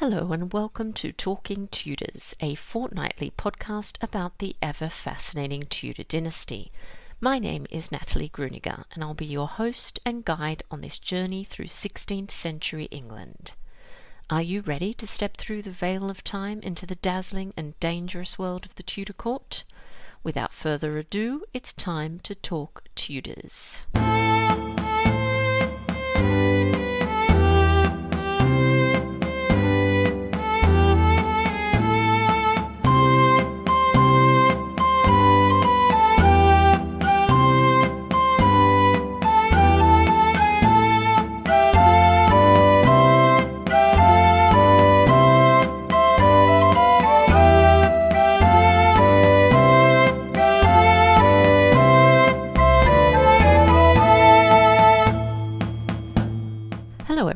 Hello, and welcome to Talking Tudors, a fortnightly podcast about the ever fascinating Tudor dynasty. My name is Natalie Grueninger, and I'll be your host and guide on this journey through 16th century England. Are you ready to step through the veil of time into the dazzling and dangerous world of the Tudor court? Without further ado, it's time to talk Tudors.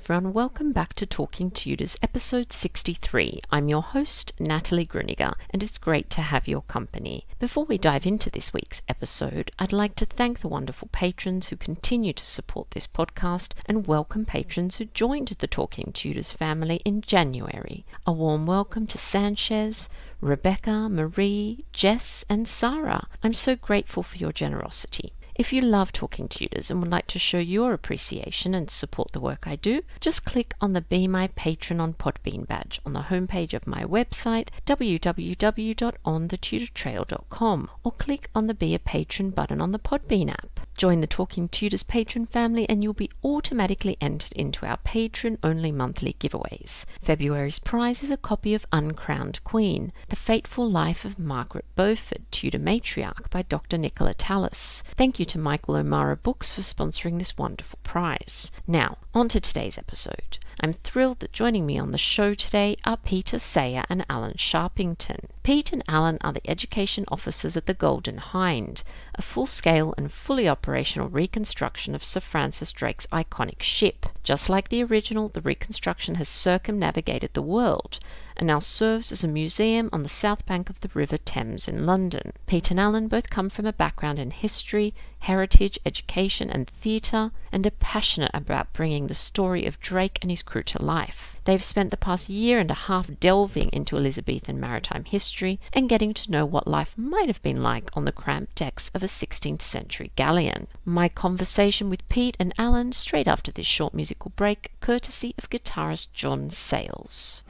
Everyone, welcome back to Talking Tudors, episode 63. I'm your host, Natalie Grueninger, and it's great to have your company. Before we dive into this week's episode, I'd like to thank the wonderful patrons who continue to support this podcast and welcome patrons who joined the Talking Tudors family in January. A warm welcome to Sanchez, Rebecca, Marie, Jess, and Sarah. I'm so grateful for your generosity. If you love Talking Tudors and would like to show your appreciation and support the work I do, just click on the Be My Patron on Podbean badge on the homepage of my website, www.onthetudortrail.com or click on the Be a Patron button on the Podbean app. Join the Talking Tudors patron family and you'll be automatically entered into our patron only monthly giveaways. February's prize is a copy of Uncrowned Queen, The Fateful Life of Margaret Beaufort, Tudor Matriarch by Dr. Nicola Tallis. Thank you to Michael O'Mara Books for sponsoring this wonderful prize. Now, on to today's episode. I'm thrilled that joining me on the show today are Peter Sayer and Alan Sharpington. Pete and Alan are the education officers at the Golden Hind, a full scale and fully operational reconstruction of Sir Francis Drake's iconic ship. Just like the original, the reconstruction has circumnavigated the world and now serves as a museum on the south bank of the River Thames in London. Pete and Alan both come from a background in history, heritage, education, and theatre, and are passionate about bringing the story of Drake and his crew to life. They've spent the past year and a half delving into Elizabethan maritime history and getting to know what life might have been like on the cramped decks of a 16th century galleon. My conversation with Pete and Alan straight after this short musical break, courtesy of guitarist Jon Sayles.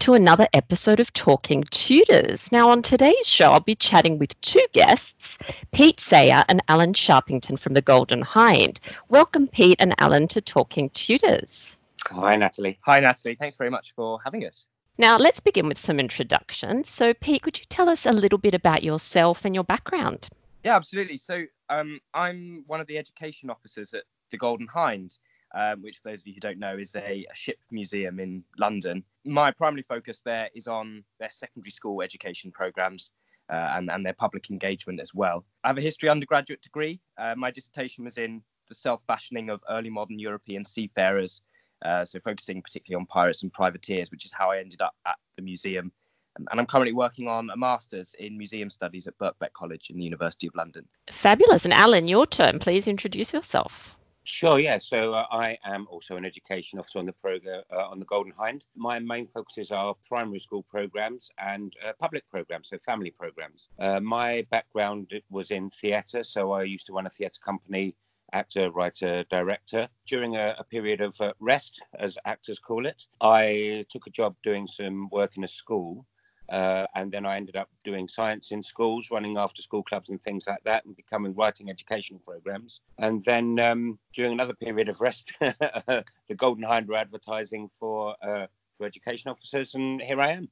To another episode of Talking Tudors. Now, on today's show, I'll be chatting with two guests, Pete Sayer and Alan Sharpington from the Golden Hind. Welcome, Pete and Alan, to Talking Tudors. Hi, Natalie. Hi, Natalie. Thanks very much for having us. Now, let's begin with some introductions. So, Pete, could you tell us a little bit about yourself and your background? Yeah, absolutely. So, um, I'm one of the education officers at the Golden Hind um, which for those of you who don't know is a, a, ship museum in London. My primary focus there is on their secondary school education programs uh, and, and, their public engagement as well. I have a history undergraduate degree. Uh, my dissertation was in the self-fashioning of early modern European seafarers, uh, so focusing particularly on pirates and privateers, which is how I ended up at the museum. Um, and I'm currently working on a master's in museum studies at Birkbeck College in the University of London. Fabulous. And Alan, your turn. Please introduce yourself. Sure, yeah. So uh, I am also an education officer on the program uh, on the Golden Hind. My main focuses are primary school programs and uh, public programs, so family programs. Uh, my background was in theatre, so I used to run a theatre company, actor, writer, director. During a, a period of uh, rest, as actors call it, I took a job doing some work in a school uh, and then I ended up doing science in schools, running after school clubs and things like that, and becoming writing educational programs. And then um, during another period of rest, the Golden Hind were advertising for uh, for education officers, and here I am.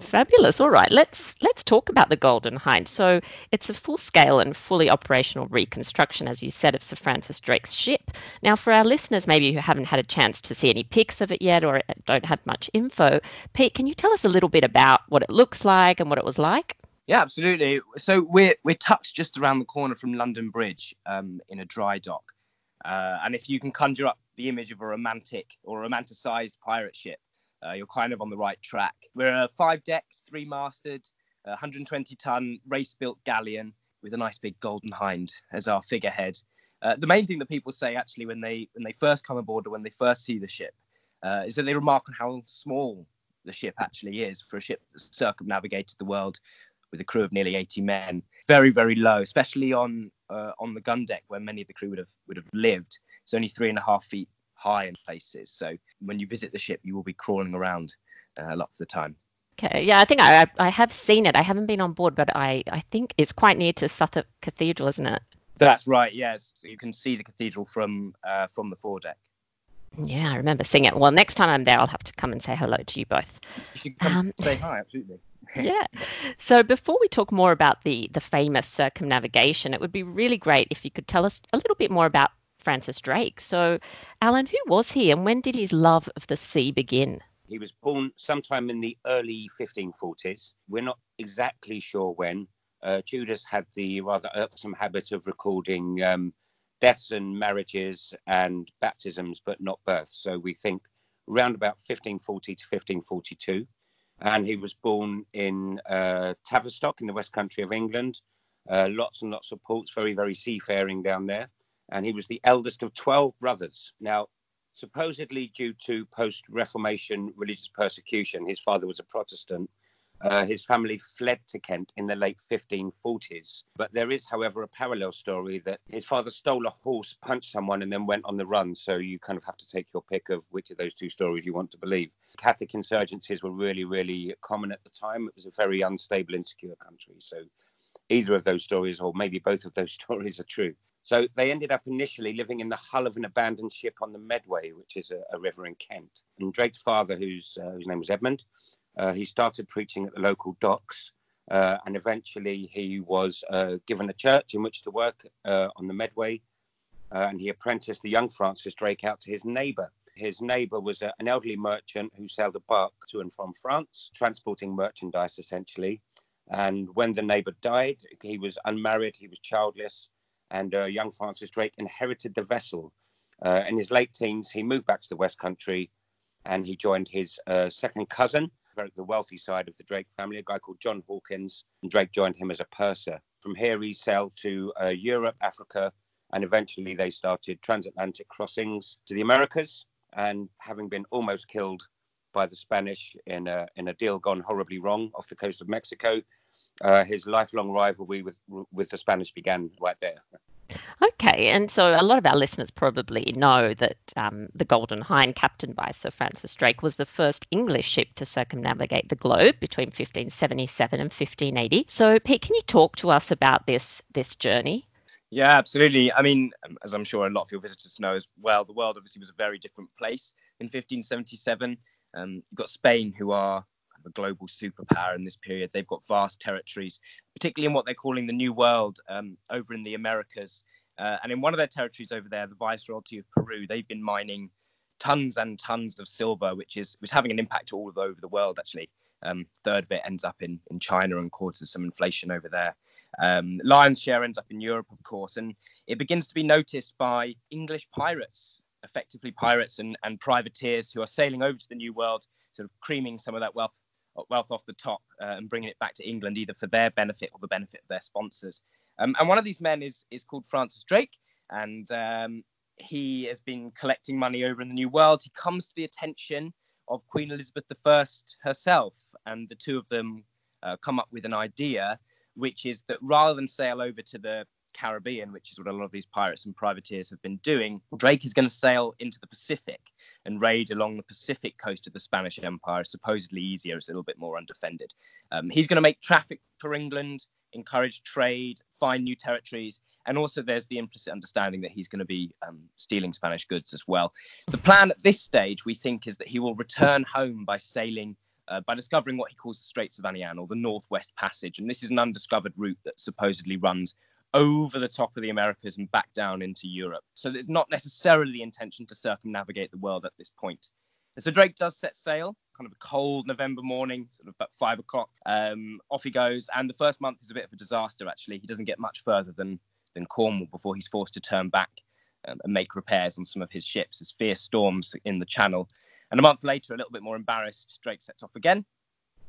Fabulous. All right, let's let's talk about the Golden Hind. So it's a full-scale and fully operational reconstruction, as you said, of Sir Francis Drake's ship. Now, for our listeners, maybe who haven't had a chance to see any pics of it yet or don't have much info, Pete, can you tell us a little bit about what it looks like and what it was like? Yeah, absolutely. So we're we're tucked just around the corner from London Bridge, um, in a dry dock, uh, and if you can conjure up the image of a romantic or romanticized pirate ship uh, you're kind of on the right track. We're a five decked, three masted, 120 ton race built galleon with a nice big golden hind as our figurehead. Uh, the main thing that people say actually when they when they first come aboard or when they first see the ship uh, is that they remark on how small the ship actually is for a ship that circumnavigated the world with a crew of nearly 80 men. Very very low, especially on uh, on the gun deck where many of the crew would have would have lived. It's only three and a half feet high in places. So when you visit the ship, you will be crawling around uh, a lot of the time. Okay, yeah, I think I I have seen it. I haven't been on board, but I I think it's quite near to Southwark Cathedral, isn't it? That's right. Yes, you can see the cathedral from uh, from the foredeck. Yeah, I remember seeing it. Well, next time I'm there, I'll have to come and say hello to you both. You should come um, say hi. Absolutely. yeah. So before we talk more about the the famous circumnavigation, it would be really great if you could tell us a little bit more about Francis Drake. So, Alan, who was he and when did his love of the sea begin? He was born sometime in the early 1540s. We're not exactly sure when. Uh, Tudors had the rather irksome habit of recording um, deaths and marriages and baptisms, but not births. So we think around about 1540 to 1542. And he was born in uh, Tavistock in the West Country of England. Uh, lots and lots of ports, very, very seafaring down there and he was the eldest of 12 brothers. Now, supposedly due to post Reformation religious persecution, his father was a Protestant. Uh, his family fled to Kent in the late 1540s. But there is, however, a parallel story that his father stole a horse, punched someone, and then went on the run. So you kind of have to take your pick of which of those two stories you want to believe. Catholic insurgencies were really, really common at the time. It was a very unstable, insecure country. So either of those stories, or maybe both of those stories, are true. So they ended up initially living in the hull of an abandoned ship on the Medway, which is a, a river in Kent. And Drake's father, whose, uh, whose name was Edmund, uh, he started preaching at the local docks. Uh, and eventually he was uh, given a church in which to work uh, on the Medway. Uh, and he apprenticed the young Francis Drake out to his neighbor. His neighbor was a, an elderly merchant who sailed a bark to and from France, transporting merchandise essentially. And when the neighbor died, he was unmarried, he was childless, and uh, young Francis Drake inherited the vessel. Uh, in his late teens, he moved back to the West Country and he joined his uh, second cousin, the wealthy side of the Drake family, a guy called John Hawkins, and Drake joined him as a purser. From here, he sailed to uh, Europe, Africa, and eventually they started transatlantic crossings to the Americas. And having been almost killed by the Spanish in a, in a deal gone horribly wrong off the coast of Mexico, uh, his lifelong rivalry with with the Spanish began right there. Okay, and so a lot of our listeners probably know that um, the Golden Hind, captained by Sir Francis Drake, was the first English ship to circumnavigate the globe between 1577 and 1580. So, Pete, can you talk to us about this this journey? Yeah, absolutely. I mean, um, as I'm sure a lot of your visitors know as well, the world obviously was a very different place in 1577. Um, you've got Spain, who are a global superpower in this period. They've got vast territories, particularly in what they're calling the New World um, over in the Americas. Uh, and in one of their territories over there, the Viceroyalty of Peru, they've been mining tons and tons of silver, which is was having an impact all over the world. Actually, um, third of it ends up in in China and causes some inflation over there. Um, lion's share ends up in Europe, of course, and it begins to be noticed by English pirates, effectively pirates and, and privateers who are sailing over to the New World, sort of creaming some of that wealth wealth off the top uh, and bringing it back to England, either for their benefit or the benefit of their sponsors. Um, and one of these men is is called Francis Drake, and um, he has been collecting money over in the New World. He comes to the attention of Queen Elizabeth I herself, and the two of them uh, come up with an idea, which is that rather than sail over to the Caribbean, which is what a lot of these pirates and privateers have been doing, Drake is going to sail into the Pacific and raid along the Pacific coast of the Spanish Empire, supposedly easier, it's a little bit more undefended. Um, he's going to make traffic for England, encourage trade, find new territories, and also there's the implicit understanding that he's going to be um, stealing Spanish goods as well. The plan at this stage, we think, is that he will return home by sailing. Uh, by discovering what he calls the Straits of Anian or the Northwest Passage. And this is an undiscovered route that supposedly runs over the top of the Americas and back down into Europe. So it's not necessarily the intention to circumnavigate the world at this point. So Drake does set sail, kind of a cold November morning, sort of about five o'clock. Um, off he goes, and the first month is a bit of a disaster. Actually, he doesn't get much further than than Cornwall before he's forced to turn back um, and make repairs on some of his ships as fierce storms in the Channel. And a month later, a little bit more embarrassed, Drake sets off again.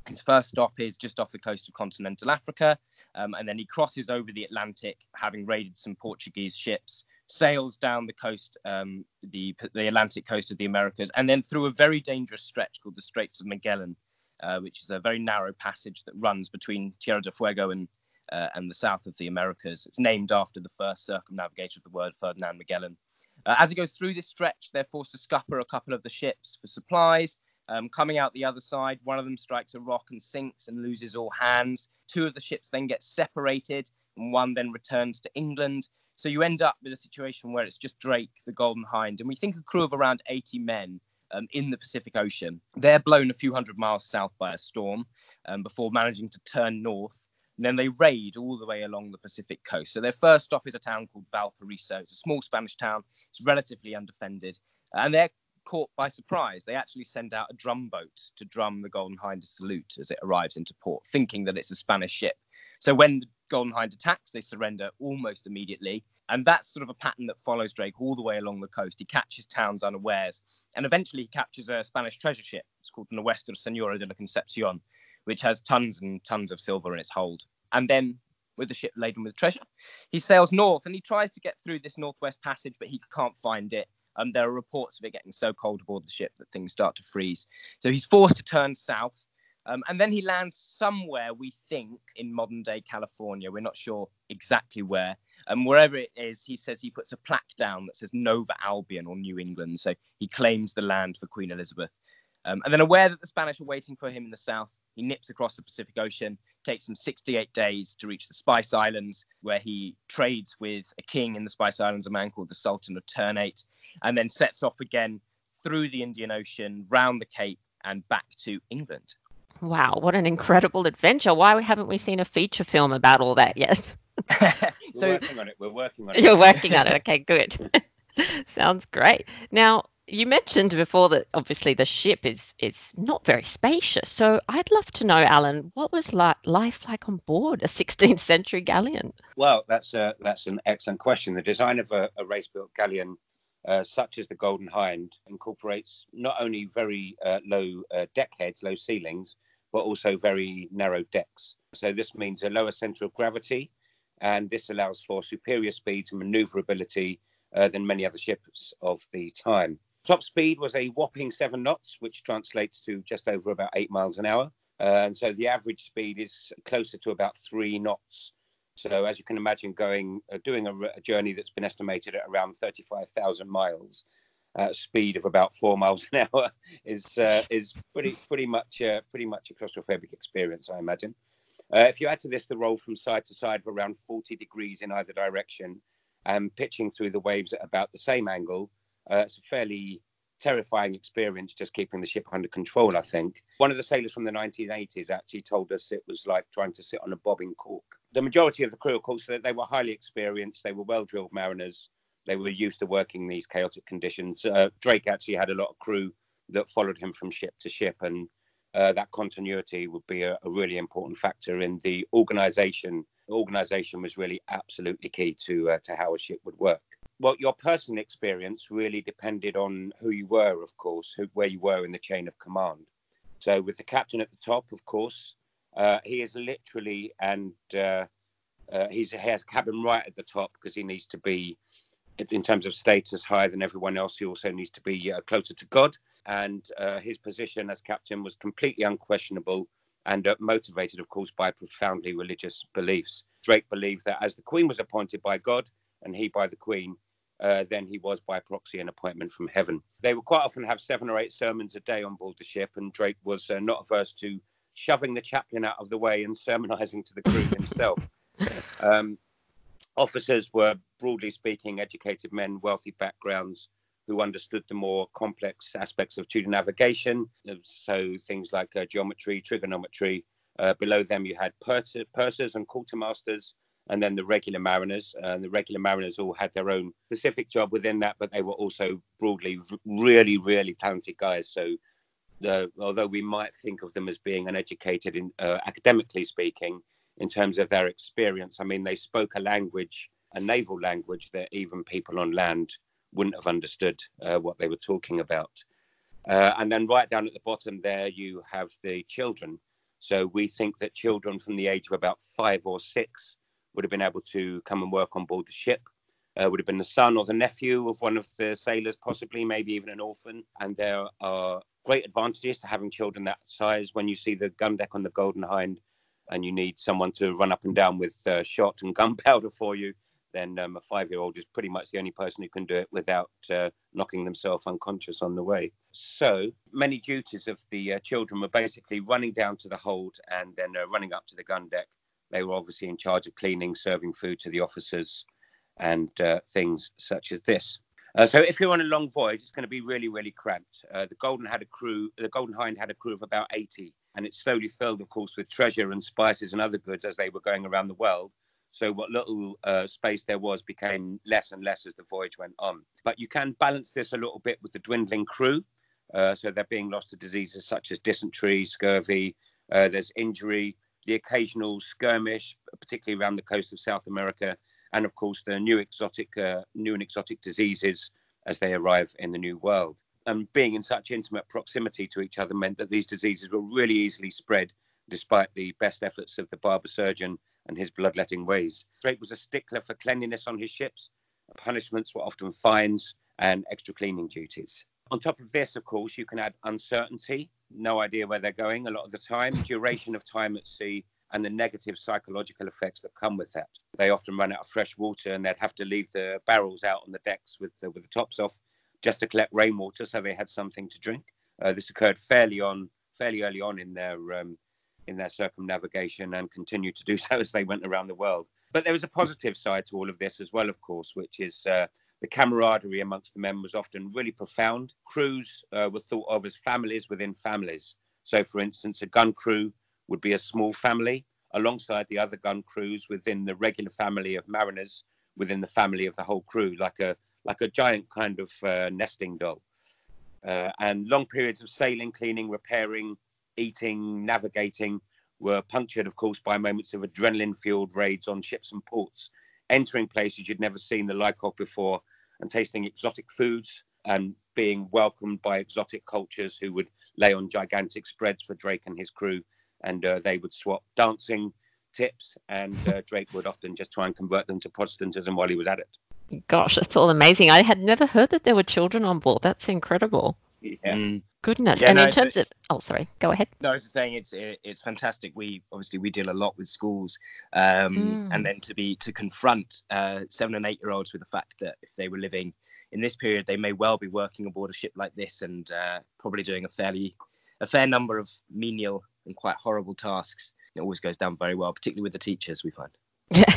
His first stop is just off the coast of continental Africa, um, and then he crosses over the Atlantic, having raided some Portuguese ships, sails down the coast, um, the, the Atlantic coast of the Americas, and then through a very dangerous stretch called the Straits of Magellan, uh, which is a very narrow passage that runs between Tierra del Fuego and uh, and the south of the Americas. It's named after the first circumnavigator of the world, Ferdinand Magellan. Uh, as he goes through this stretch, they're forced to scupper a couple of the ships for supplies. Um, coming out the other side, one of them strikes a rock and sinks and loses all hands. Two of the ships then get separated, and one then returns to England. So you end up with a situation where it's just Drake, the Golden Hind, and we think a crew of around 80 men um, in the Pacific Ocean. They're blown a few hundred miles south by a storm um, before managing to turn north. And then they raid all the way along the Pacific coast. So their first stop is a town called Valparaiso. It's a small Spanish town. It's relatively undefended. And they're caught by surprise. They actually send out a drum boat to drum the Golden Hind salute as it arrives into port, thinking that it's a Spanish ship. So when the Golden Hind attacks, they surrender almost immediately. And that's sort of a pattern that follows Drake all the way along the coast. He catches towns unawares. And eventually he captures a Spanish treasure ship. It's called the Nuestra Senora de la Concepcion, which has tons and tons of silver in its hold. And then with the ship laden with treasure, he sails north and he tries to get through this northwest passage, but he can't find it. Um, there are reports of it getting so cold aboard the ship that things start to freeze. So he's forced to turn south. Um, and then he lands somewhere, we think, in modern day California. We're not sure exactly where. And um, wherever it is, he says he puts a plaque down that says Nova Albion or New England. So he claims the land for Queen Elizabeth. Um, and then, aware that the Spanish are waiting for him in the south, he nips across the Pacific Ocean. Takes him 68 days to reach the Spice Islands, where he trades with a king in the Spice Islands, a man called the Sultan of Ternate, and then sets off again through the Indian Ocean, round the Cape, and back to England. Wow, what an incredible adventure! Why haven't we seen a feature film about all that yet? so, We're working on it. We're working on it. You're working on it. Okay, good. Sounds great. Now, you mentioned before that obviously the ship is is not very spacious. So I'd love to know, Alan, what was like life like on board a 16th century galleon? Well, that's a, that's an excellent question. The design of a, a race-built galleon, uh, such as the Golden Hind, incorporates not only very uh, low uh, deck heads, low ceilings, but also very narrow decks. So this means a lower center of gravity, and this allows for superior speed and maneuverability uh, than many other ships of the time. Top speed was a whopping seven knots, which translates to just over about eight miles an hour. Uh, and so the average speed is closer to about three knots. So as you can imagine, going uh, doing a, a, journey that's been estimated at around 35,000 miles, uh, speed of about four miles an hour is uh, is pretty pretty much uh, pretty much a claustrophobic experience, I imagine. Uh, if you add to this the roll from side to side of around 40 degrees in either direction, and pitching through the waves at about the same angle, uh, it's a fairly terrifying experience just keeping the ship under control, I think. One of the sailors from the 1980s actually told us it was like trying to sit on a bobbing cork. The majority of the crew, of course, they were highly experienced, they were well drilled mariners, they were used to working these chaotic conditions. Uh, Drake actually had a lot of crew that followed him from ship to ship, and uh, that continuity would be a, a, really important factor in the organization. The organization was really absolutely key to uh, to how a ship would work well, your personal experience really depended on who you were, of course, who, where you were in the chain of command. So, with the captain at the top, of course, uh, he is literally, and uh, uh, he has cabin right at the top because he needs to be in terms of status higher than everyone else. He also needs to be uh, closer to God. And uh, his position as captain was completely unquestionable and uh, motivated, of course, by profoundly religious beliefs. Drake believed that as the Queen was appointed by God and he by the Queen, uh, then he was by proxy an appointment from heaven. They would quite often have seven or eight sermons a day on board the ship, and Drake was uh, not averse to shoving the chaplain out of the way and sermonizing to the crew himself. Um, officers were, broadly speaking, educated men, wealthy backgrounds, who understood the more complex aspects of Tudor navigation. So things like uh, geometry, trigonometry. Uh, below them, you had pursers and quartermasters, and then the regular mariners. And the regular mariners all had their own specific job within that, but they were also broadly really, really talented guys. So uh, although we might think of them as being uneducated in uh, academically speaking, in terms of their experience, I mean, they spoke a language, a naval language that even people on land wouldn't have understood uh, what they were talking about. Uh, and then right down at the bottom there, you have the children. So we think that children from the age of about five or six would have been able to come and work on board the ship. Uh, would have been the son or the nephew of one of the sailors, possibly, maybe even an orphan. And there are great advantages to having children that size. When you see the gun deck on the Golden Hind, and you need someone to run up and down with uh, shot and gunpowder for you, then um, a five year old is pretty much the only person who can do it without uh, knocking themselves unconscious on the way. So many duties of the uh, children were basically running down to the hold and then uh, running up to the gun deck. They were obviously in charge of cleaning, serving food to the officers, and uh, things such as this. Uh, so if you're on a long voyage, it's going to be really, really cramped. Uh, the Golden had a crew. The Golden Hind had a crew of about 80, and it slowly filled, of course, with treasure and spices and other goods as they were going around the world. So what little uh, space there was became less and less as the voyage went on. But you can balance this a little bit with the dwindling crew. Uh, so they're being lost to diseases such as dysentery, scurvy. Uh, there's injury, the occasional skirmish, particularly around the coast of South America, and of course the new exotic, uh, new and exotic diseases as they arrive in the New World. And being in such intimate proximity to each other meant that these diseases were really easily spread despite the best efforts of the barber surgeon and his bloodletting ways. Drake was a stickler for cleanliness on his ships. Punishments were often fines and extra cleaning duties. On top of this, of course, you can add uncertainty, no idea where they're going a lot of the time, duration of time at sea, and the negative psychological effects that come with that. They often run out of fresh water and they'd have to leave the barrels out on the decks with the, with the tops off just to collect rainwater so they had something to drink. Uh, this occurred fairly on fairly early on in their um, in their circumnavigation and continued to do so as they went around the world. But there was a positive side to all of this as well, of course, which is uh, the camaraderie amongst the men was often really profound. Crews uh, were thought of as families within families. So, for instance, a gun crew would be a small family alongside the other gun crews within the regular family of mariners within the family of the whole crew, like a like a giant kind of uh, nesting doll. Uh, and long periods of sailing, cleaning, repairing, eating, navigating were punctured, of course, by moments of adrenaline fueled raids on ships and ports, entering places you'd never seen the like of before, and tasting exotic foods and being welcomed by exotic cultures who would lay on gigantic spreads for Drake and his crew. And uh, they would swap dancing tips, and uh, Drake would often just try and convert them to Protestantism while he was at it. Gosh, that's all amazing. I had never heard that there were children on board. That's incredible. Yeah. Mm. Goodness. Yeah, and no, in terms of, oh, sorry, go ahead. No, I was just saying it's it's fantastic. We obviously we deal a lot with schools, um, mm. and then to be to confront uh, seven and eight year olds with the fact that if they were living in this period, they may well be working aboard a ship like this and uh, probably doing a fairly a fair number of menial and quite horrible tasks. It always goes down very well, particularly with the teachers. We find. Yeah.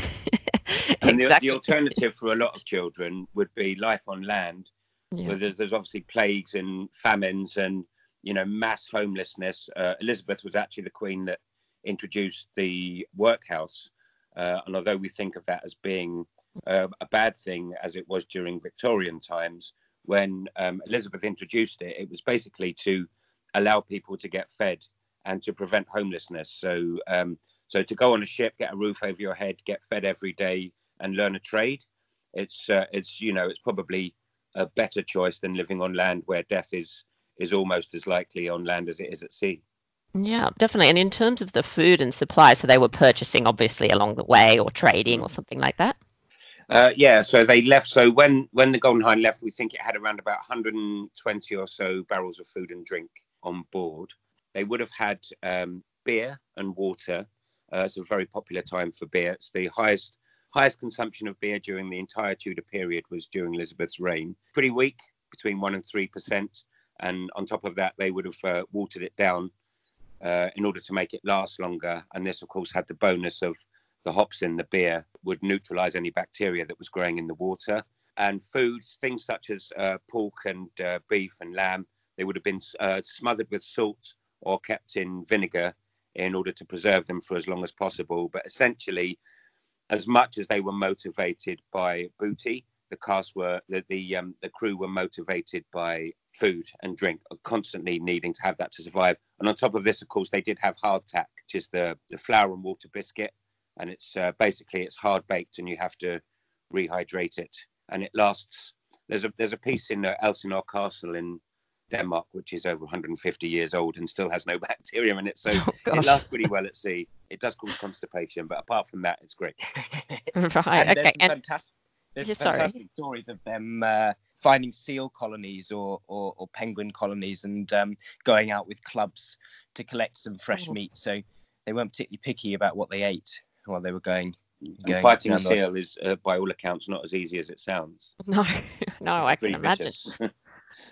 and exactly. the, the alternative for a lot of children would be life on land yeah. where there's, there's, obviously plagues and famines and you know mass homelessness. Uh, Elizabeth was actually the queen that introduced the workhouse, uh, and although we think of that as being uh, a bad thing as it was during Victorian times, when um, Elizabeth introduced it, it was basically to allow people to get fed and to prevent homelessness. So, um, so to go on a ship, get a roof over your head, get fed every day, and learn a trade. It's uh, it's you know it's probably a better choice than living on land where death is is almost as likely on land as it is at sea. Yeah, definitely. And in terms of the food and supply, so they were purchasing obviously along the way or trading or something like that. Uh, yeah, so they left. So when when the Golden Hind left, we think it had around about 120 or so barrels of food and drink on board. They would have had um, beer and water. Uh, it's a very popular time for beer. It's the highest highest consumption of beer during the entire Tudor period was during Elizabeth's reign. Pretty weak, between one and three percent, and on top of that, they would have uh, watered it down uh, in order to make it last longer. And this, of course, had the bonus of the hops in the beer would neutralize any bacteria that was growing in the water. And foods, things such as uh, pork and uh, beef and lamb, they would have been uh, smothered with salt or kept in vinegar in order to preserve them for as long as possible. But essentially, as much as they were motivated by booty, the cast were the the, um, the crew were motivated by food and drink, constantly needing to have that to survive. And on top of this, of course, they did have hardtack, which is the the flour and water biscuit, and it's uh, basically it's hard baked and you have to rehydrate it and it lasts there's a there's a piece in uh, Elsinore Castle in Denmark which is over 150 years old and still has no bacteria in it so oh, it lasts pretty well at sea it does cause constipation but apart from that it's great right and okay and fantastic there's yeah, fantastic stories of them uh, finding seal colonies or, or, or penguin colonies and um, going out with clubs to collect some fresh oh. meat so they weren't particularly picky about what they ate while they were going. going fighting a seal is, uh, by all accounts, not as easy as it sounds. No, no, I can imagine.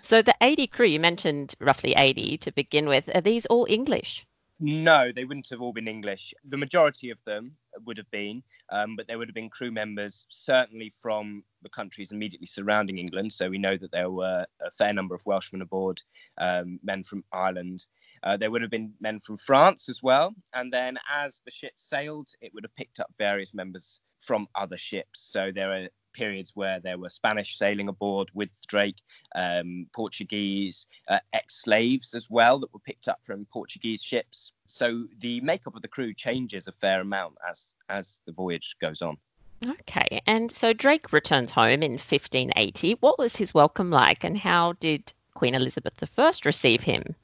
So the 80 crew you mentioned, roughly 80 to begin with, are these all English? No, they wouldn't have all been English. The majority of them would have been, um, but there would have been crew members certainly from the countries immediately surrounding England. So we know that there were a fair number of Welshmen aboard, um, men from Ireland. Uh, there would have been men from France as well. And then as the ship sailed, it would have picked up various members from other ships. So there are periods where there were Spanish sailing aboard with Drake, um, Portuguese, uh, ex slaves as well that were picked up from Portuguese ships. So the makeup of the crew changes a fair amount as, as the voyage goes on. Okay, and so Drake returns home in 1580. What was his welcome like, and how did Queen Elizabeth I receive him?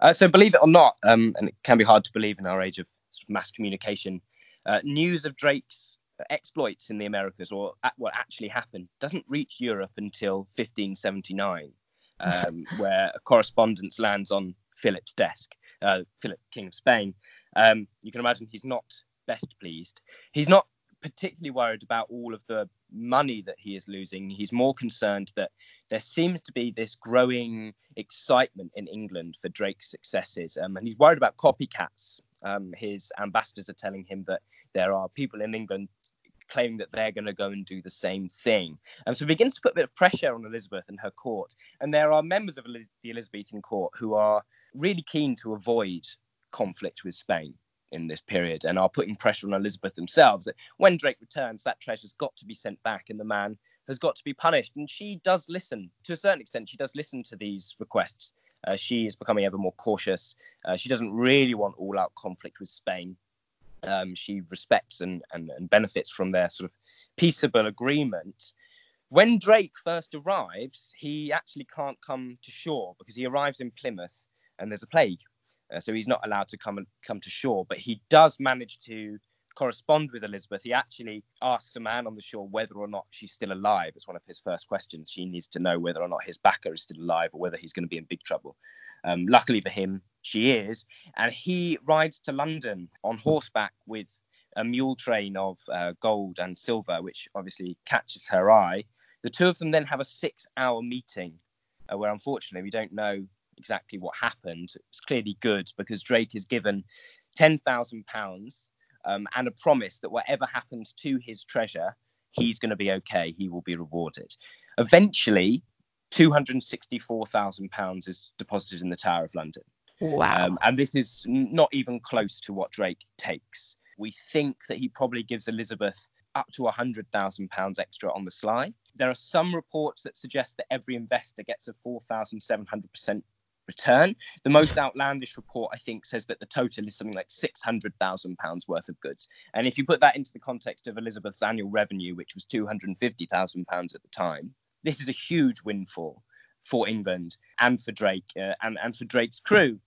Uh, so, believe it or not, um, and it can be hard to believe in our age of, sort of mass communication, uh, news of Drake's exploits in the Americas or what actually happened doesn't reach Europe until 1579, um, where a correspondence lands on Philip's desk, uh, Philip, King of Spain. Um, you can imagine he's not best pleased. He's not particularly worried about all of the money that he is losing. He's more concerned that there seems to be this growing excitement in England for Drake's successes, um, and he's worried about copycats. Um, his ambassadors are telling him that there are people in England claiming that they're going to go and do the same thing. And so he begins to put a bit of pressure on Elizabeth and her court. And there are members of the Elizabethan court who are really keen to avoid conflict with Spain in this period and are putting pressure on Elizabeth themselves that when Drake returns, that treasure's got to be sent back and the man has got to be punished. And she does listen to a certain extent. She does listen to these requests. Uh, she is becoming ever more cautious. Uh, she doesn't really want all out conflict with Spain. Um, she respects and, and, and benefits from their sort of peaceable agreement. When Drake first arrives, he actually can't come to shore because he arrives in Plymouth and there's a plague uh, so he's not allowed to come come to shore. But he does manage to correspond with Elizabeth. He actually asks a man on the shore whether or not she's still alive. It's one of his first questions. She needs to know whether or not his backer is still alive or whether he's going to be in big trouble. Um, luckily for him, she is, and he rides to London on horseback with a mule train of uh, gold and silver, which obviously catches her eye. The two of them then have a six-hour meeting, uh, where unfortunately we don't know exactly what happened. It's clearly good because Drake is given ten thousand pounds um, and a promise that whatever happens to his treasure, he's going to be okay. He will be rewarded. Eventually, two hundred sixty-four thousand pounds is deposited in the Tower of London. Wow! Um, and this is not even close to what Drake takes. We think that he probably gives Elizabeth up to £100,000 extra on the sly. There are some reports that suggest that every investor gets a 4,700% return. The most outlandish report, I think, says that the total is something like £600,000 worth of goods. And if you put that into the context of Elizabeth's annual revenue, which was £250,000 at the time, this is a huge windfall for England and for Drake uh, and, and for Drake's crew.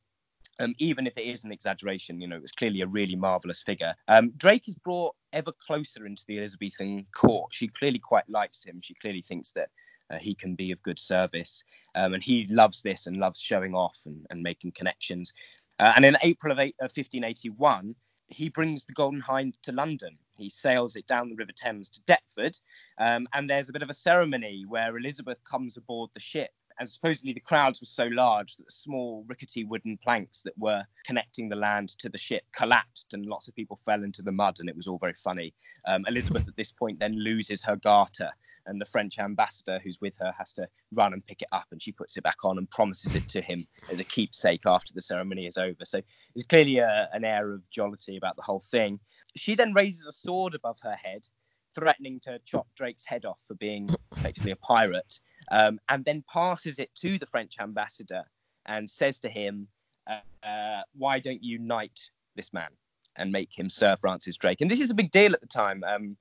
Um, even if it is an exaggeration, you know, it was clearly a really marvelous figure. Um, Drake is brought ever closer into the Elizabethan court. She clearly quite likes him. She clearly thinks that uh, he can be of good service. Um, and he loves this and loves showing off and, and making connections. Uh, and in April of, eight, 1581, he brings the Golden Hind to London. He sails it down the River Thames to Deptford, um, and there's a bit of a ceremony where Elizabeth comes aboard the ship. And supposedly the crowds were so large that the small rickety wooden planks that were connecting the land to the ship collapsed, and lots of people fell into the mud, and it was all very funny. Um, Elizabeth at this point then loses her garter, and the French ambassador who's with her has to run and pick it up, and she puts it back on and promises it to him as a keepsake after the ceremony is over. So there's clearly a, an air of jollity about the whole thing. She then raises a sword above her head, threatening to chop Drake's head off for being effectively a pirate, um, and then passes it to the French ambassador and says to him, uh, uh, "Why don't you knight this man?" and make him Sir Francis Drake. And this is a big deal at the time. Um,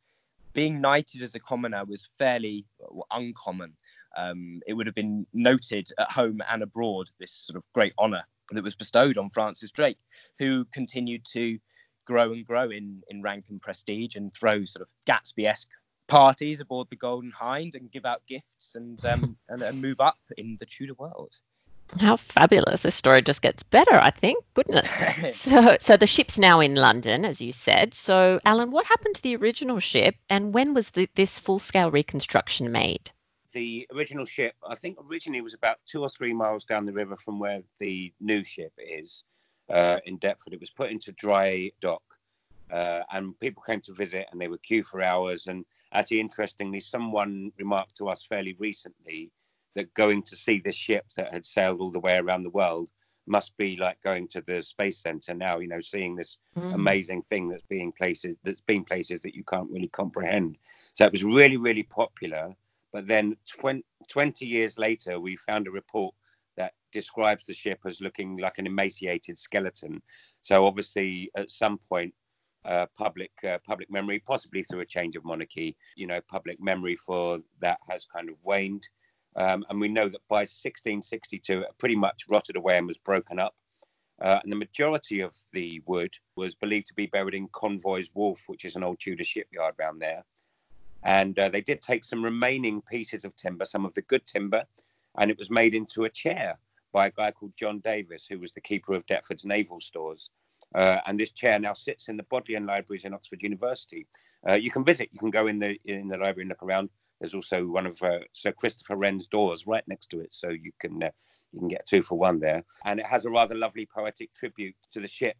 being knighted as a commoner was fairly uncommon. Um, it would have been noted at home and abroad, this sort of great honour that was bestowed on Francis Drake, who continued to grow and grow in, in rank and prestige and throw sort of Gatsby esque parties aboard the Golden Hind and give out gifts and, um, and, and move up in the Tudor world. How fabulous. This story just gets better, I think. Goodness. so so the ship's now in London, as you said. So Alan, what happened to the original ship and when was the, this full scale reconstruction made? The original ship, I think originally was about two or three miles down the river from where the new ship is uh, in Deptford. It was put into dry dock uh, and people came to visit and they would queue for hours. And actually, interestingly, someone remarked to us fairly recently that going to see this ship that had sailed all the way around the world must be like going to the space center now you know seeing this mm. amazing thing that's being places that's been places that you can't really comprehend. So it was really really popular but then 20, 20 years later we found a report that describes the ship as looking like an emaciated skeleton. So obviously at some point uh, public uh, public memory possibly through a change of monarchy you know public memory for that has kind of waned um, and we know that by 1662, it pretty much rotted away and was broken up. Uh, and the majority of the wood was believed to be buried in Convoy's Wharf, which is an old Tudor shipyard around there. And uh, they did take some remaining pieces of timber, some of the good timber, and it was made into a chair by a guy called John Davis, who was the keeper of Deptford's naval stores. Uh, and this chair now sits in the Bodleian Libraries in Oxford University. Uh, you can visit, you can go in the in the library and look around. There's also one of uh, Sir Christopher Wren's doors right next to it, so you can uh, you can get two for one there. And it has a rather lovely poetic tribute to the ship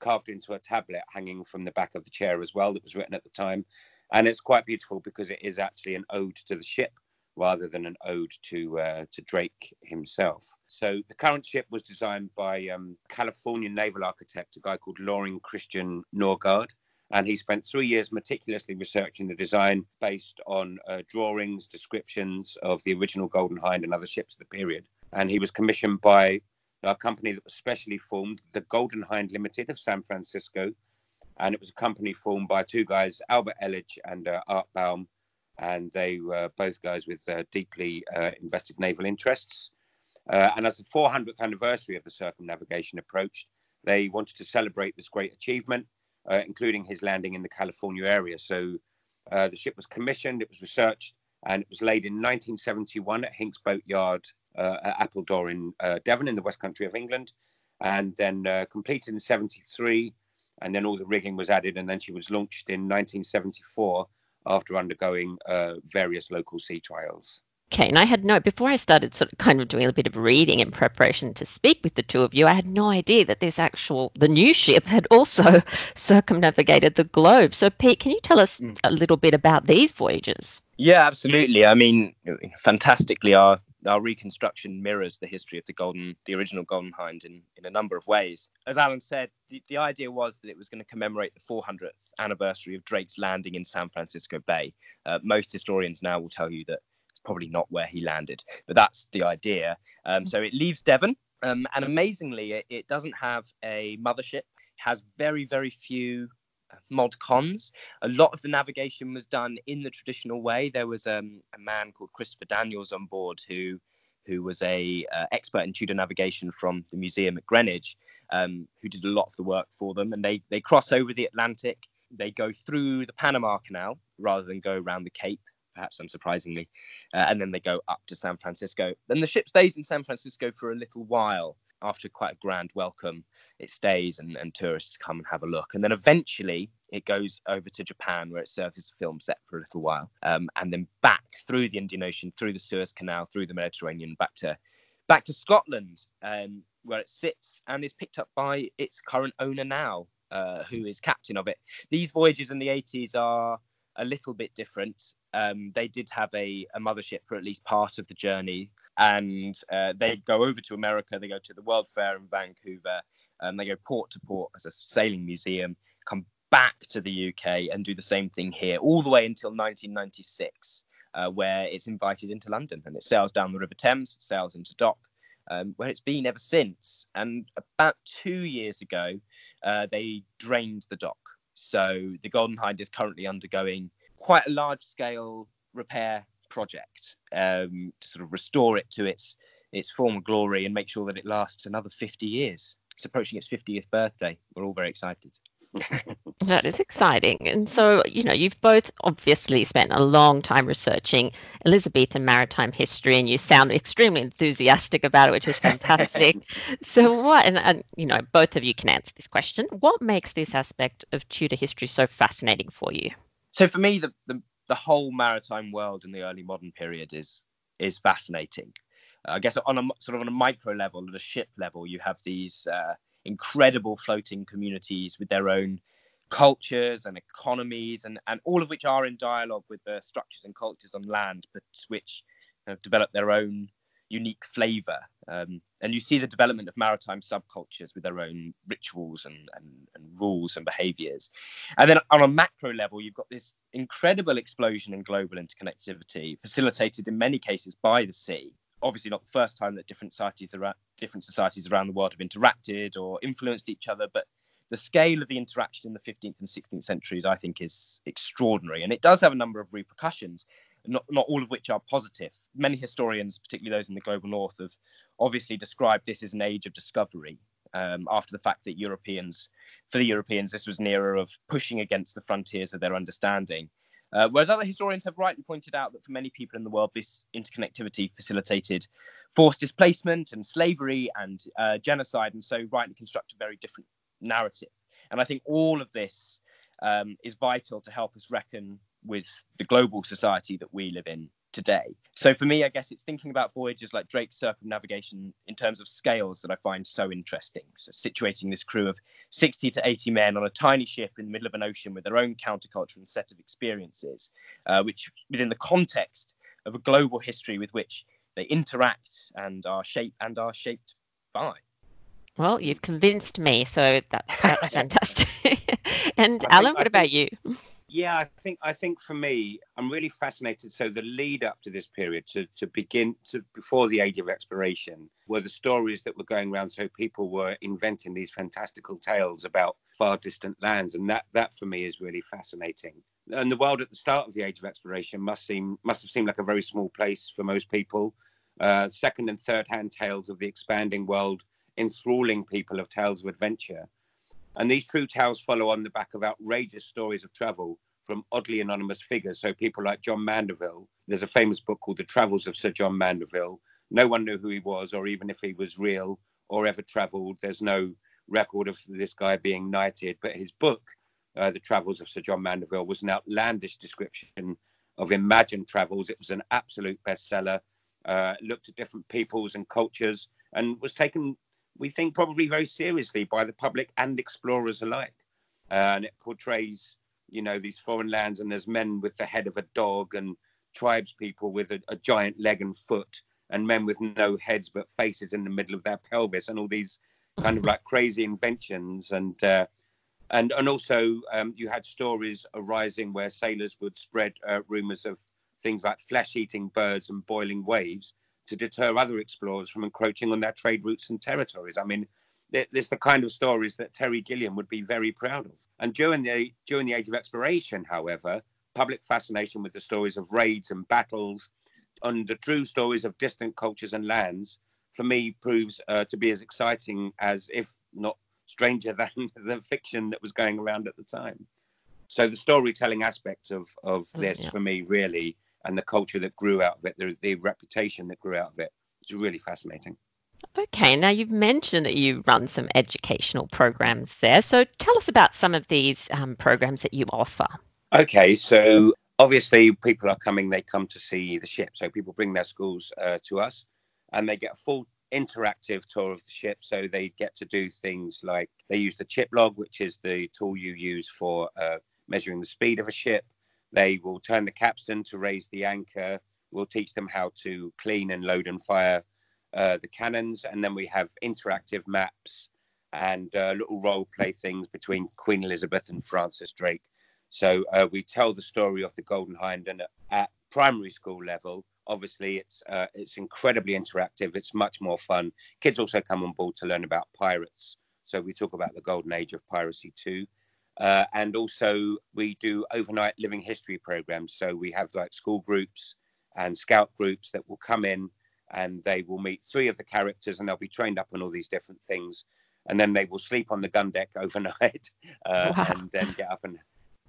carved into a tablet hanging from the back of the chair as well that was written at the time. And it's quite beautiful because it is actually an ode to the ship rather than an ode to uh, to Drake himself. So the current ship was designed by um, Californian naval architect, a guy called Loring Christian Norgaard and he spent three years meticulously researching the design based on uh, drawings, descriptions of the original Golden Hind and other ships of the period. And he was commissioned by a company that was specially formed, the Golden Hind Limited of San Francisco. And it was a company formed by two guys, Albert Elledge and uh, Art Baum. And they were both guys with uh, deeply uh, invested naval interests. Uh, and as the 400th anniversary of the circumnavigation approached, they wanted to celebrate this great achievement uh, including his landing in the California area. So uh, the ship was commissioned, it was researched, and it was laid in 1971 at Hinks Boat Yard uh, at Appledore in uh, Devon in the West Country of England, and then uh, completed in 73. And then all the rigging was added, and then she was launched in 1974 after undergoing uh, various local sea trials. Okay, and I had no, before I started sort of kind of doing a bit of reading in preparation to speak with the two of you, I had no idea that this actual, the new ship had also circumnavigated the globe. So, Pete, can you tell us mm. a little bit about these voyages? Yeah, absolutely. I mean, fantastically, our our reconstruction mirrors the history of the golden, the original Golden Hind in, in a number of ways. As Alan said, the, the idea was that it was going to commemorate the 400th anniversary of Drake's landing in San Francisco Bay. Uh, most historians now will tell you that probably not where he landed, but that's the idea. Um, so it leaves Devon, um, and amazingly, it, it, doesn't have a mothership. Has very, very few uh, mod cons. A lot of the navigation was done in the traditional way. There was um, a man called Christopher Daniels on board who who was a uh, expert in Tudor navigation from the museum at Greenwich, um, who did a lot of the work for them. And they they cross over the Atlantic. They go through the Panama Canal rather than go around the Cape, perhaps unsurprisingly, uh, and then they go up to San Francisco. Then the ship stays in San Francisco for a little while. After quite a grand welcome, it stays and, and tourists come and have a look. And then eventually it goes over to Japan, where it serves as a film set for a little while, um, and then back through the Indian Ocean, through the Suez Canal, through the Mediterranean, back to back to Scotland, um, where it sits and is picked up by its current owner now, uh, who is captain of it. These voyages in the 80s are a little bit different. Um, they did have a, a, mothership for at least part of the journey, and uh, they go over to America. They go to the World Fair in Vancouver, and they go port to port as a sailing museum. Come back to the UK and do the same thing here, all the way until 1996, uh, where it's invited into London and it sails down the River Thames, sails into dock, um, where it's been ever since. And about two years ago, uh, they drained the dock. So the Golden Hinde is currently undergoing quite a large scale repair project um, to sort of restore it to its its former glory and make sure that it lasts another 50 years. It's approaching its 50th birthday. We're all very excited. that is exciting. And so, you know, you've both obviously spent a long time researching Elizabethan maritime history, and you sound extremely enthusiastic about it, which is fantastic. so, what, and, and, you know, both of you can answer this question what makes this aspect of Tudor history so fascinating for you? So, for me, the, the, the whole maritime world in the early modern period is is fascinating. I guess on a sort of on a micro level, at a ship level, you have these uh, incredible floating communities with their own cultures and economies, and, and all of which are in dialogue with the structures and cultures on land, but which have developed their own unique flavor. Um, and you see the development of maritime subcultures with their own rituals and, and, and, rules and behaviors. And then on a macro level, you've got this incredible explosion in global interconnectivity, facilitated in many cases by the sea, obviously not the first time that different societies around different societies around the world have interacted or influenced each other, but the scale of the interaction in the 15th and 16th centuries, I think, is extraordinary, and it does have a number of repercussions, not not all of which are positive. Many historians, particularly those in the global north, have obviously described this as an age of discovery. Um, after the fact that Europeans, for the Europeans, this was an era of pushing against the frontiers of their understanding uh, whereas other historians have rightly pointed out that for many people in the world, this interconnectivity facilitated forced displacement and slavery and uh, genocide, and so rightly construct a very different narrative. And I think all of this um, is vital to help us reckon with the global society that we live in today. So for me, I guess it's thinking about voyages like Drake's circumnavigation in terms of scales that I find so interesting. So situating this crew of 60 to 80 men on a tiny ship in the middle of an ocean with their own counterculture and set of experiences, uh, which within the context of a global history with which they interact and are shaped and are shaped by. Well, you've convinced me, so that, that's fantastic. and Alan, what about you? Yeah, I think I think for me, I'm really fascinated. So the lead up to this period, to to begin to before the age of exploration, were the stories that were going around. So people were inventing these fantastical tales about far distant lands, and that that for me is really fascinating. And the world at the start of the age of exploration must seem must have seemed like a very small place for most people. Uh, second and third hand tales of the expanding world enthralling people of tales of adventure. And these true tales follow on the back of outrageous stories of travel from oddly anonymous figures. So people like John Mandeville. There's a famous book called The Travels of Sir John Mandeville. No one knew who he was, or even if he was real or ever travelled. There's no record of this guy being knighted. But his book, uh, The Travels of Sir John Mandeville, was an outlandish description of imagined travels. It was an absolute bestseller. Uh, looked at different peoples and cultures and was taken we think probably very seriously by the public and explorers alike. Uh, and it portrays, you know, these foreign lands and there's men with the head of a dog and tribes people with a, a giant leg and foot and men with no heads but faces in the middle of their pelvis and all these kind of like crazy inventions and uh, and and also um, you had stories arising where sailors would spread uh, rumors of things like flesh-eating birds and boiling waves to deter other explorers from encroaching on their trade routes and territories. I mean, there's the kind of stories that Terry Gilliam would be very proud of. And during the during the age of exploration, however, public fascination with the stories of raids and battles on the true stories of distant cultures and lands, for me, proves uh, to be as exciting as, if not stranger than the fiction that was going around at the time. So the storytelling aspects of of oh, this, yeah. for me, really, and the culture that grew out of it, the, the reputation that grew out of it. It's really fascinating. Okay, now you've mentioned that you run some educational programs there. So tell us about some of these um, programs that you offer. Okay, so obviously people are coming, they come to see the ship. So people bring their schools uh, to us and they get a full interactive tour of the ship. So they get to do things like they use the chip log, which is the tool you use for uh, measuring the speed of a ship. They will turn the capstan to raise the anchor. We'll teach them how to clean and load and fire uh, the cannons, and then we have interactive maps and uh, little role play things between Queen Elizabeth and Francis Drake. So uh, we tell the story of the Golden Hinde, and at primary school level, obviously it's uh, it's incredibly interactive. It's much more fun. Kids also come on board to learn about pirates. So we talk about the golden age of piracy too. Uh, and also we do overnight living history programs. So we have like school groups and scout groups that will come in and they will meet three of the characters and they'll be trained up on all these different things and then they will sleep on the gun deck overnight uh, wow. and then get up and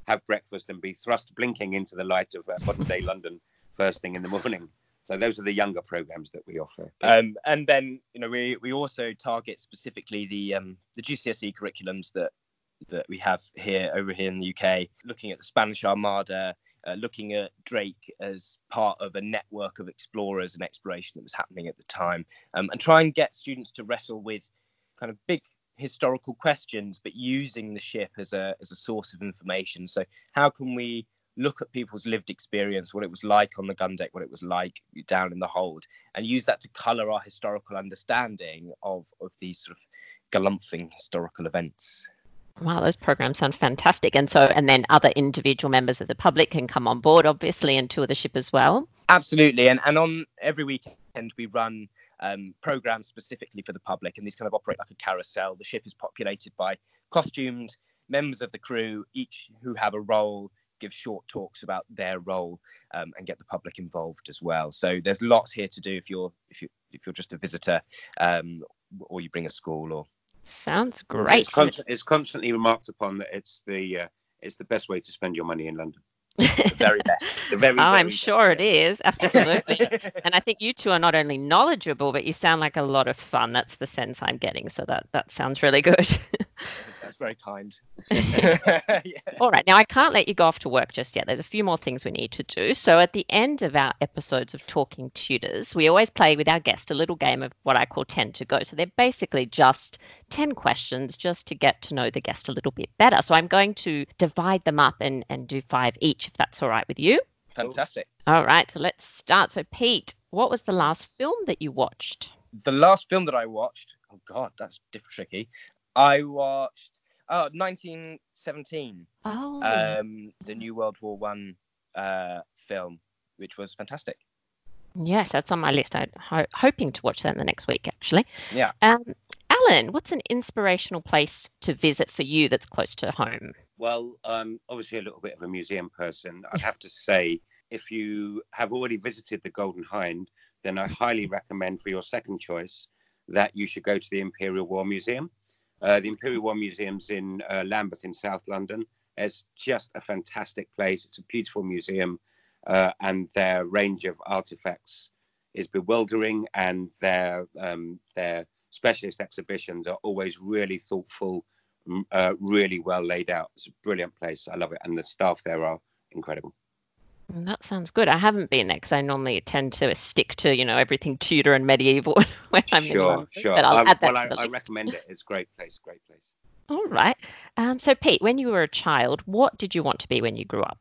have breakfast and be thrust blinking into the light of uh, modern day london first thing in the morning so those are the younger programs that we offer um, and then you know we, we also target specifically the um, the gcse curriculums that that we have here over here in the UK, looking at the Spanish Armada, uh, looking at Drake as part of a network of explorers and exploration that was happening at the time, um, and try and get students to wrestle with kind of big historical questions, but using the ship as a as a source of information. So how can we look at people's lived experience, what it was like on the gun deck, what it was like down in the hold, and use that to colour our historical understanding of of these sort of galumphing historical events. Wow, those programs sound fantastic. And so, and then other individual members of the public can come on board, obviously, and tour the ship as well. Absolutely. And, and on every weekend, we run um, programs specifically for the public, and these kind of operate like a carousel. The ship is populated by costumed members of the crew, each who have a role, give short talks about their role, um, and get the public involved as well. So there's lots here to do if you're if you if you're just a visitor, um, or you bring a school or Sounds great. It's, constant, it's constantly remarked upon that it's the uh, it's the best way to spend your money in London. the very best. The very, oh, very I'm sure it is. Absolutely. and I think you two are not only knowledgeable, but you sound like a lot of fun. That's the sense I'm getting. So that that sounds really good. That's very kind. yeah. All right. Now, I can't let you go off to work just yet. There's a few more things we need to do. So, at the end of our episodes of Talking Tudors, we always play with our guest a little game of what I call 10 to go. So, they're basically just 10 questions just to get to know the guest a little bit better. So, I'm going to divide them up and, and do five each, if that's all right with you. Fantastic. All right. So, let's start. So, Pete, what was the last film that you watched? The last film that I watched, oh God, that's tricky. I watched oh 1917. Oh. Um, the New World War One uh, film, which was fantastic. Yes, that's on my list. I'm ho- hoping to watch that in the next week, actually. Yeah. Um, Alan, what's an inspirational place to visit for you that's close to home? Well, I'm obviously a little bit of a museum person. I'd have to say, if you have already visited the Golden Hinde, then I highly recommend for your second choice that you should go to the Imperial War Museum. Uh, the Imperial War Museum's in uh, Lambeth in South London. It's just a fantastic place. It's a beautiful museum, uh, and their range of artifacts is bewildering, and their um, their specialist exhibitions are always really thoughtful, uh, really well laid out. It's a brilliant place. I love it, and the staff there are incredible. That sounds good. I haven't been there because I normally tend to stick to you know everything Tudor and medieval when I'm sure, in London. Sure, But I'll I, add that well, to the I, list. I recommend it. It's a great place. Great place. All right. Um, so Pete, when you were a child, what did you want to be when you grew up?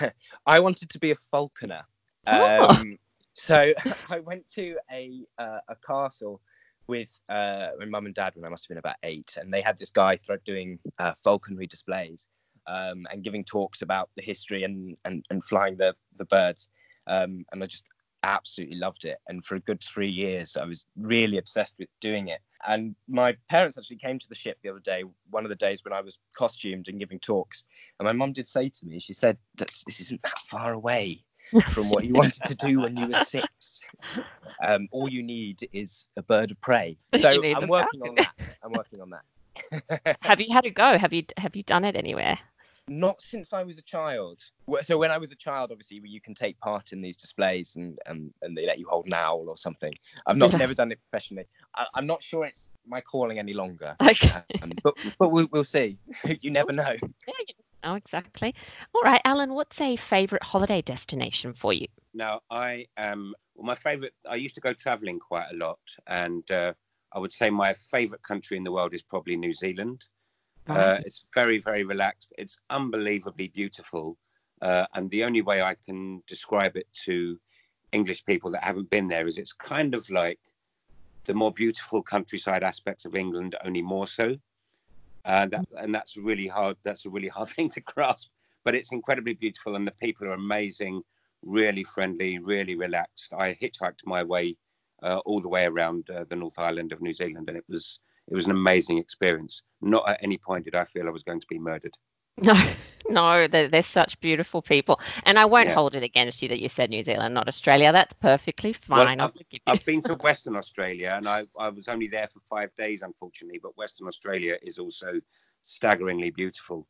I wanted to be a falconer. Oh. Um, so I went to a uh, a castle with uh, my mum and dad when I must have been about eight, and they had this guy doing uh, falconry displays um, and giving talks about the history and and, and flying the the birds. Um, and I just absolutely loved it. And for a good three years, I was really obsessed with doing it. And my parents actually came to the ship the other day, one of the days when I was costumed and giving talks. And my mum did say to me, she said, this isn't that far away. from what you wanted to do when you were six. Um, all you need is a bird of prey. So I'm working on that. I'm working on that. have you had a go? Have you have you done it anywhere? Not since I was a child. So when I was a child, obviously you can take part in these displays and and, and they let you hold an owl or something. I've not never done it professionally. I, am not sure it's my calling any longer. Okay. Um, but but we'll, we'll see. you never know. Oh, exactly. All right, Alan, what's a favorite holiday destination for you? Now, I am, well, my favorite, I used to go traveling quite a lot, and uh, I would say my favorite country in the world is probably New Zealand. Uh, it's very, very relaxed. It's unbelievably beautiful. Uh, and the only way I can describe it to English people that haven't been there is it's kind of like the more beautiful countryside aspects of England, only more so. Uh, that, and that's really hard. That's a really hard thing to grasp, but it's incredibly beautiful, and the people are amazing, really friendly, really relaxed. I hitchhiked my way uh, all the way around uh, the North Island of New Zealand, and it was it was an amazing experience. Not at any point did I feel I was going to be murdered. No, no, they're, they're such beautiful people. And I won't yeah. hold it against you that you said New Zealand, not Australia. That's perfectly fine. Well, I've, I've been to Western Australia and I, I was only there for five days, unfortunately, but Western Australia is also staggeringly beautiful.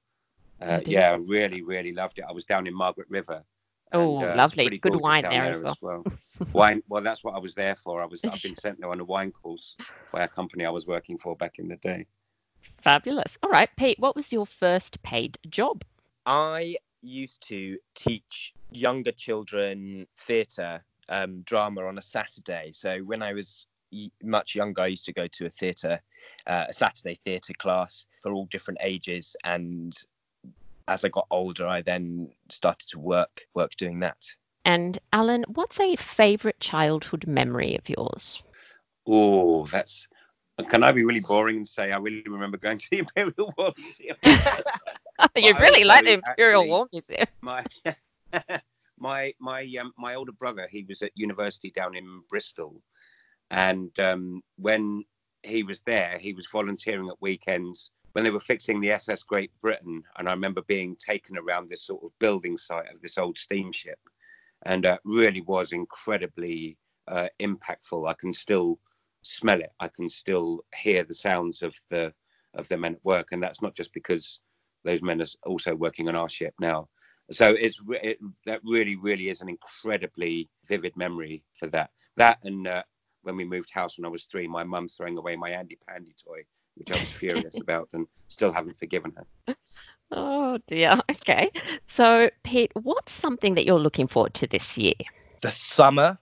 Uh, yeah, I really, really loved it. I was down in Margaret River. Oh, uh, lovely. Good wine there, there, as well. As well. wine, well, that's what I was there for. I was, I've been sent there on a wine course by a company I was working for back in the day. Fabulous. All right, Pete, what was your first paid job? I used to teach younger children theatre um, drama on a Saturday. So when I was much younger, I used to go to a theatre, uh, a Saturday theatre class for all different ages. And as I got older, I then started to work work doing that. And Alan, what's a favourite childhood memory of yours? Oh, that's can I be really boring and say I really remember going to the Imperial War Museum? you really like the Imperial actually, War Museum. My my my um, my older brother, he was at university down in Bristol, and um, when he was there, he was volunteering at weekends when they were fixing the SS Great Britain, and I remember being taken around this sort of building site of this old steamship, and uh, really was incredibly uh, impactful. I can still smell it. I can still hear the sounds of the of the men at work, and that's not just because those men are also working on our ship now. So it's it, that really, really is an incredibly vivid memory for that. That and uh, when we moved house when I was three, my mum throwing away my Andy Pandy toy, which I was furious about, and still haven't forgiven her. Oh dear. Okay. So Pete, what's something that you're looking forward to this year? The summer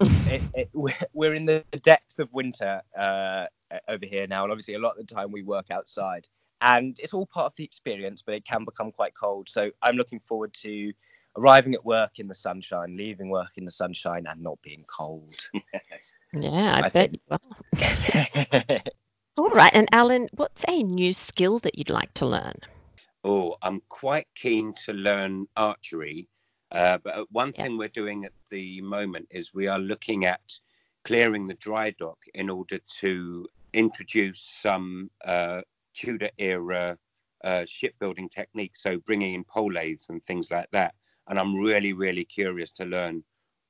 it, it, we're in the depths of winter uh, over here now, and obviously a lot of the time we work outside, and it's all part of the experience, but it can become quite cold. So I'm looking forward to arriving at work in the sunshine, leaving work in the sunshine, and not being cold. Yes. Yeah, I, I bet think... you are. All right, and Alan, what's a new skill that you'd like to learn? Oh, I'm quite keen to learn archery uh, but uh, one thing we're doing at the moment is we are looking at clearing the dry dock in order to introduce some uh, Tudor era uh, shipbuilding techniques, so bringing in pole lathes and things like that. And I'm really, really curious to learn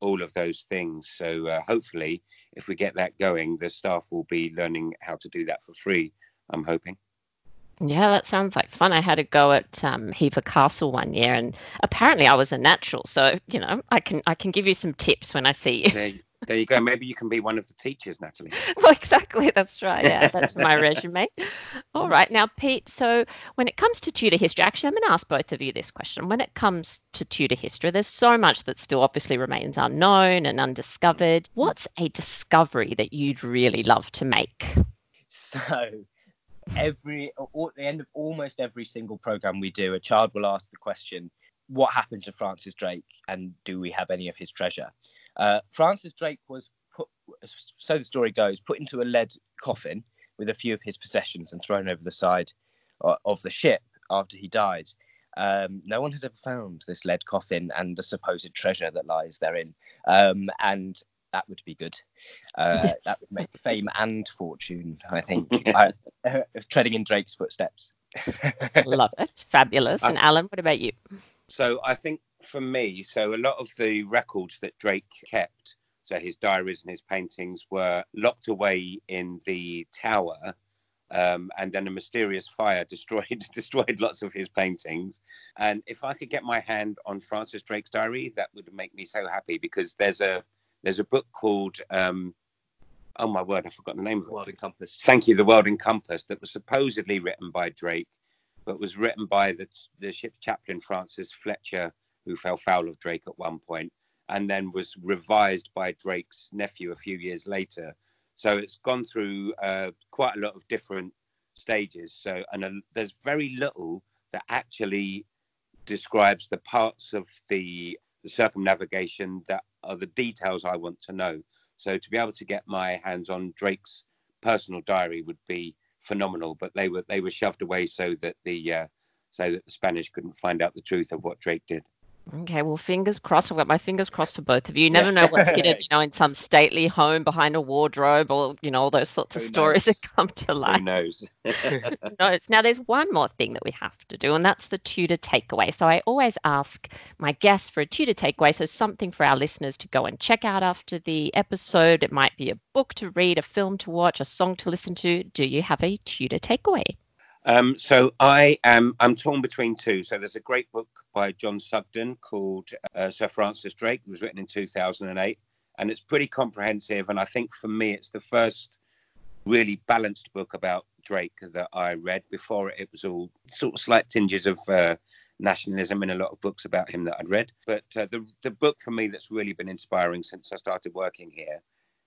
all of those things. So uh, hopefully, if we get that going, the staff will be learning how to do that for free. I'm hoping. Yeah, that sounds like fun. I had a go at um, Hever Castle one year, and apparently I was a natural. So you know, I can I can give you some tips when I see you. There, there you go. Maybe you can be one of the teachers, Natalie. well, exactly. That's right. Yeah, that's my resume. All right, now Pete. So when it comes to Tudor history, actually, I'm going to ask both of you this question. When it comes to Tudor history, there's so much that still obviously remains unknown and undiscovered. What's a discovery that you'd really love to make? So every at the end of almost every single program we do, a child will ask the question, "What happened to Francis Drake, and do we have any of his treasure?" Uh, Francis Drake was put, so the story goes, put into a lead coffin with a few of his possessions and thrown over the side uh, of the ship after he died. Um, no one has ever found this lead coffin and the supposed treasure that lies therein. Um, and that would be good. Uh, that would make fame and fortune, I think. I, uh, treading in Drake's footsteps. Love it. Fabulous. And Alan, what about you? So I think for me, so a lot of the records that Drake kept, so his diaries and his paintings, were locked away in the tower. Um, and then a mysterious fire destroyed destroyed lots of his paintings. And if I could get my hand on Francis Drake's diary, that would make me so happy because there's a there's a book called um, oh my word, I forgot the name of it. World Encompass. Thank you, The World Encompass, that was supposedly written by Drake, but was written by the, the ship's chaplain, Francis Fletcher, who fell foul of Drake at one point, and then was revised by Drake's nephew a few years later. So it's gone through uh, quite a lot of different stages. So, and uh, there's very little that actually describes the parts of the, the circumnavigation that are the details I want to know. So to be able to get my hands on Drake's personal diary would be phenomenal. But they were they were shoved away so that the uh, so that the Spanish couldn't find out the truth of what Drake did. Okay, well, fingers crossed. I've got my fingers crossed for both of you. You never know what's hidden, you know, in some stately home behind a wardrobe, or you know, all those sorts of Who stories knows? that come to life. Who knows? knows. Now, there's one more thing that we have to do, and that's the Tudor takeaway. So I always ask my guests for a Tudor takeaway, so something for our listeners to go and check out after the episode. It might be a book to read, a film to watch, a song to listen to. Do you have a Tudor takeaway? Um, so I am I'm torn between two. So there's a great book by John Sugden called uh, Sir Francis Drake. It was written in 2008, and it's pretty comprehensive. And I think for me, it's the first really balanced book about Drake that I read. Before it, was all sort of slight tinges of uh, nationalism in a lot of books about him that I'd read. But uh, the the book for me that's really been inspiring since I started working here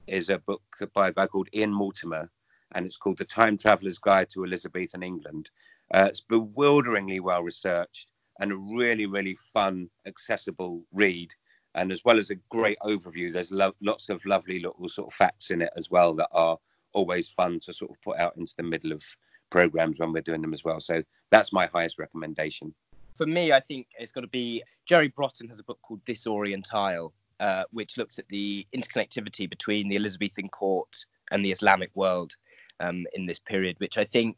is a book by a guy called Ian Mortimer and it's called The Time Traveler's Guide to Elizabethan England. Uh, it's bewilderingly well researched and a really, really fun, accessible read. And as well as a great overview, there's lo- lots of lovely little sort of facts in it as well that are always fun to sort of put out into the middle of programs when we're doing them as well. So that's my highest recommendation. For me, I think it's got to be Jerry Brotton has a book called This Orient Isle, uh, which looks at the interconnectivity between the Elizabethan court and the Islamic world um, in this period, which I think,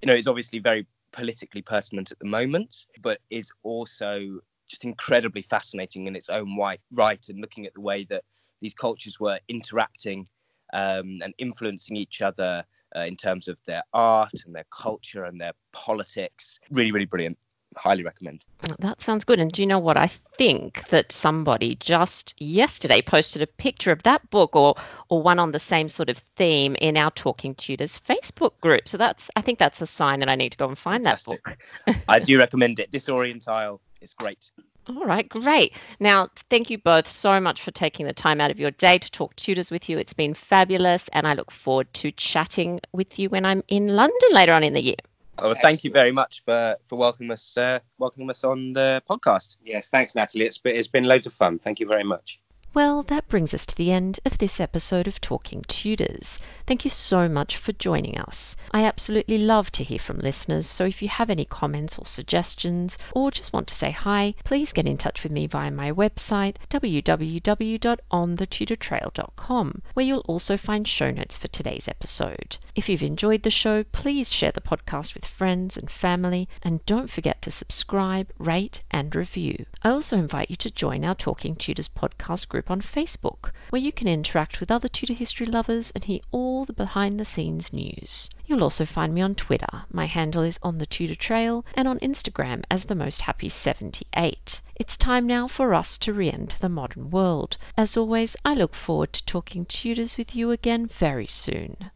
you know, is obviously very politically pertinent at the moment, but is also just incredibly fascinating in its own right, and looking at the way that these cultures were interacting um, and influencing each other uh, in terms of their art and their culture and their politics. Really, really brilliant. Highly recommend. Oh, that sounds good. And do you know what? I think that somebody just yesterday posted a picture of that book or or one on the same sort of theme in our Talking Tudors Facebook group. So that's I think that's a sign that I need to go and find Fantastic. that book. I do recommend it. This Orient Isle is great. All right, great. Now, thank you both so much for taking the time out of your day to talk Tudors with you. It's been fabulous, and I look forward to chatting with you when I'm in London later on in the year. Oh, thank you very much for for welcoming us uh, welcoming us on the podcast. Yes, thanks, Natalie. It's been, it's been loads of fun. Thank you very much. Well, that brings us to the end of this episode of Talking Tudors. Thank you so much for joining us. I absolutely love to hear from listeners, so if you have any comments or suggestions, or just want to say hi, please get in touch with me via my website, www.onthetudortrail.com, where you'll also find show notes for today's episode. If you've enjoyed the show, please share the podcast with friends and family, and don't forget to subscribe, rate, and review. I also invite you to join our Talking Tudors podcast group on Facebook, where you can interact with other Tudor history lovers and hear all the behind the scenes news. You'll also find me on Twitter. My handle is on the Tudor Trail and on Instagram as the most happy 78. It's time now for us to re-enter the modern world. As always, I look forward to talking Tudors with you again very soon.